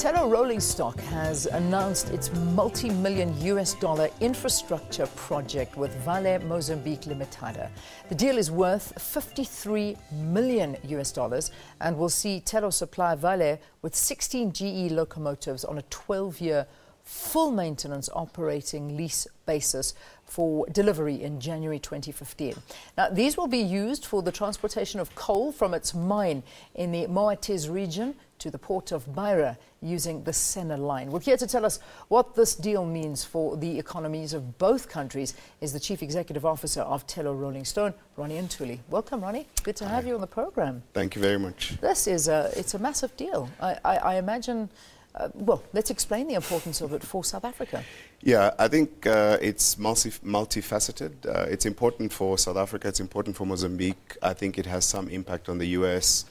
Thelo Rolling Stock has announced its multi-million US dollar infrastructure project with Vale Mozambique Limitada. The deal is worth 53 million US dollars and will see Thelo supply Vale with 16 GE locomotives on a 12-year full maintenance operating lease basis for delivery in January 2015. Now, these will be used for the transportation of coal from its mine in the Moatize region to the port of Beira using the Sena line. Well, here to tell us what this deal means for the economies of both countries is the Chief Executive Officer of Thelo Rolling Stone, Ronnie Ntuli. Welcome, Ronnie. Good to Hi. have you on the program. Thank you very much. This is a, it's a massive deal. I, I, I imagine, uh, well, let's explain the importance of it for South Africa. Yeah, I think uh, it's multi multifaceted. Uh, it's important for South Africa, it's important for Mozambique. I think it has some impact on the U.S.,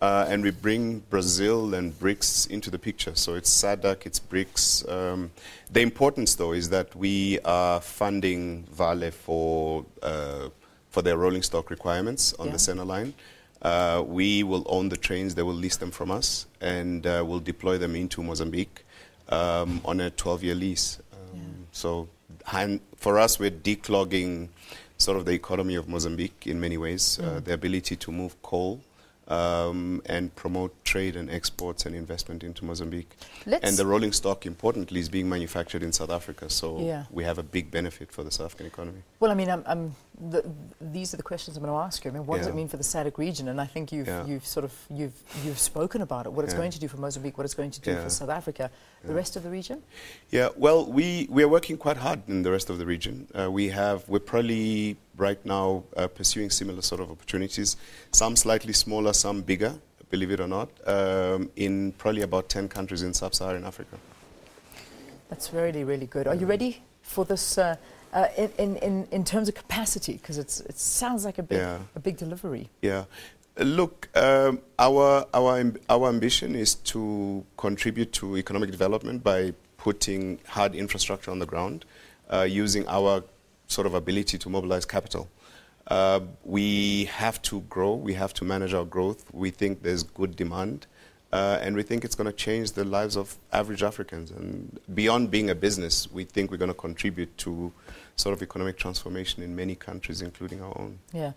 uh, and we bring Brazil and BRICS into the picture. So it's SADC, it's BRICS. Um, the importance, though, is that we are funding Vale for, uh, for their rolling stock requirements on yeah. the Sena line. Uh, we will own the trains, they will lease them from us, and uh, we'll deploy them into Mozambique um, on a 12-year lease. Um, yeah. So for us, we're declogging sort of the economy of Mozambique in many ways, mm. the ability to move coal um, and promote trade and exports and investment into Mozambique. Let's and the rolling stock, importantly, is being manufactured in South Africa, so yeah. we have a big benefit for the South African economy. Well, I mean, I'm, I'm the, these are the questions I'm going to ask you. I mean, what yeah. does it mean for the SADC region? And I think you've, yeah. you've sort of you've, you've spoken about it, what it's going to do for Mozambique, what it's going to do for South Africa. The rest of the region? Yeah, well, we, we are working quite hard in the rest of the region. Uh, we have, we're probably right now uh, pursuing similar sort of opportunities, some slightly smaller, some bigger, believe it or not, um, in probably about 10 countries in sub-Saharan Africa. That's really, really good. Are you ready for this uh, uh, in, in, in terms of capacity? Because it sounds like a big, yeah. a big delivery. Yeah. Look, um, our, our, our ambition is to contribute to economic development by putting hard infrastructure on the ground, uh, using our sort of ability to mobilize capital. Uh, we have to grow, we have to manage our growth. We think there's good demand, uh, and we think it's going to change the lives of average Africans. And beyond being a business, we think we're going to contribute to sort of economic transformation in many countries, including our own. Yeah.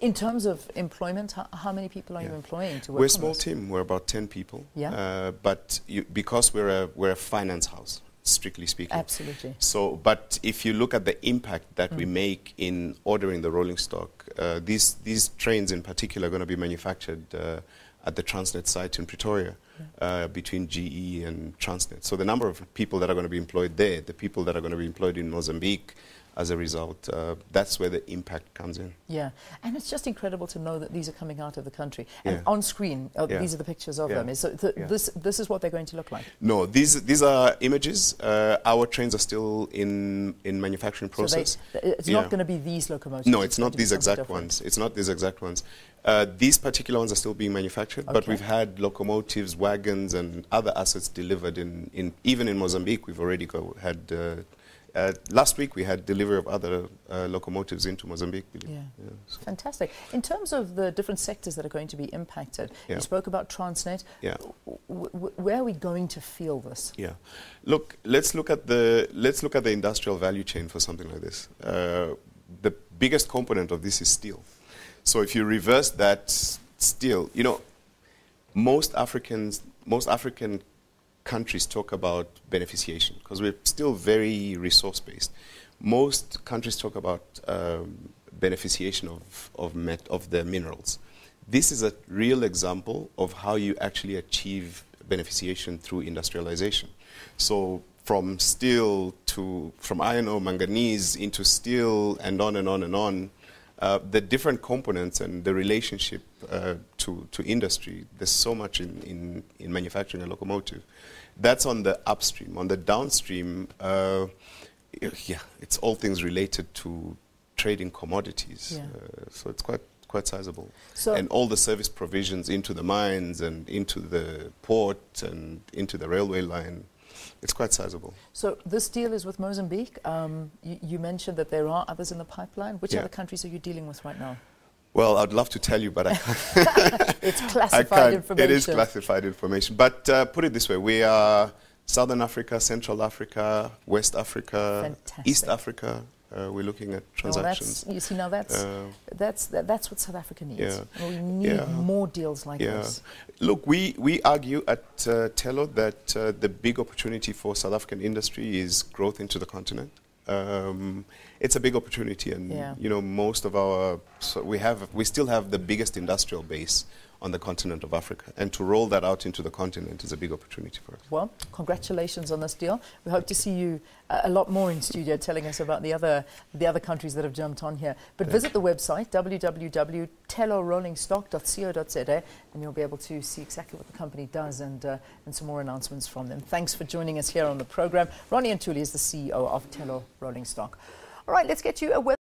In terms of employment, how, how many people are yeah. you employing to work We're a small team. We're about 10 people. Yeah. Uh, but you, because we're a, we're a finance house, strictly speaking. Absolutely. So, but if you look at the impact that mm. we make in ordering the rolling stock, uh, these, these trains in particular are going to be manufactured uh, at the Transnet site in Pretoria. Uh, between GE and Transnet. So the number of people that are going to be employed there, the people that are going to be employed in Mozambique, as a result, uh, that's where the impact comes in. Yeah, and it's just incredible to know that these are coming out of the country. And yeah. on screen, uh, yeah. these are the pictures of yeah. them. So th this, this is what they're going to look like? No, these, these are images. Uh, our trains are still in, in manufacturing process. So they, it's not going to be these locomotives? No, it's not these exact different. ones. It's not these exact ones. Uh, these particular ones are still being manufactured, okay. but we've had locomotives, wagons, and other assets delivered in, in even in Mozambique. We've already go, had uh, last week we had delivery of other uh, locomotives into Mozambique. Yeah. yeah so. Fantastic. In terms of the different sectors that are going to be impacted, yeah. you spoke about Transnet. Yeah. where are we going to feel this? Yeah. Look, let's look at the let's look at the industrial value chain for something like this. Uh, the biggest component of this is steel. So if you reverse that steel, you know, most Africans, most African countries talk about beneficiation because we're still very resource based. Most countries talk about um, beneficiation of, of, met, of the minerals. This is a real example of how you actually achieve beneficiation through industrialization. So from steel to, from iron ore, manganese into steel and on and on and on, uh, the different components and the relationship uh, to, to industry, there's so much in, in, in manufacturing a locomotive. That's on the upstream. On the downstream, uh, yeah, it's all things related to trading commodities. Yeah. Uh, so it's quite quite sizable. So and all the service provisions into the mines and into the port and into the railway line. It's quite sizable. So this deal is with Mozambique. Um, you, you, mentioned that there are others in the pipeline. Which yeah. other countries are you dealing with right now? Well, I'd love to tell you, but I can't. it's classified information. It is classified information. But uh, put it this way: we are Southern Africa, Central Africa, West Africa, Fantastic. East Africa. Uh, we're looking at transactions. you see, now that's, Uh, that's, that, that's what South Africa needs. Yeah. We need Yeah. more deals like Yeah. this. Look, we, we argue at uh, Thelo that uh, the big opportunity for South African industry is growth into the continent. Um, it's a big opportunity, and Yeah. you know most of our so we have we still have the biggest industrial base on the continent of Africa, and to roll that out into the continent is a big opportunity for us. Well, congratulations on this deal. We hope to see you uh, a lot more in studio telling us about the other, the other countries that have jumped on here. But visit the website, www.thelorollingstock.co.za, and you'll be able to see exactly what the company does and, uh, and some more announcements from them. Thanks for joining us here on the program. Ronnie Ntuli is the CEO of Thelo Rolling Stock. All right, let's get you a weather.